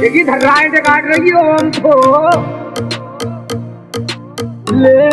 देखिए धर्राएँ काट रही हो हमको। ले